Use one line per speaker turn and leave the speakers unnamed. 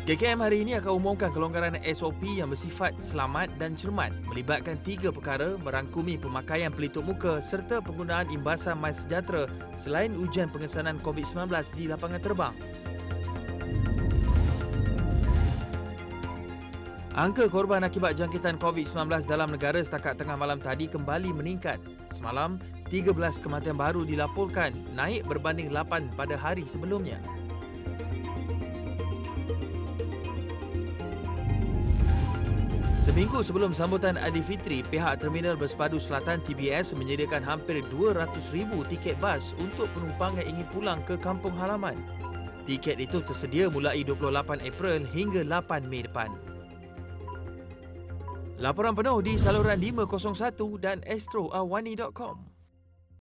KKM hari ini akan umumkan kelonggaran SOP yang bersifat selamat dan cermat melibatkan tiga perkara merangkumi pemakaian pelitup muka serta penggunaan imbasan mais sejahtera selain ujian pengesanan COVID-19 di lapangan terbang. Angka korban akibat jangkitan COVID-19 dalam negara setakat tengah malam tadi kembali meningkat. Semalam, 13 kematian baru dilaporkan, naik berbanding 8 pada hari sebelumnya. Seminggu sebelum sambutan Aidilfitri, pihak Terminal Bersepadu Selatan TBS menyediakan hampir 200,000 tiket bas untuk penumpang yang ingin pulang ke kampung halaman. Tiket itu tersedia mulai 28 April hingga 8 Mei depan. Laporan penuh di saluran 501 dan astroawani.com.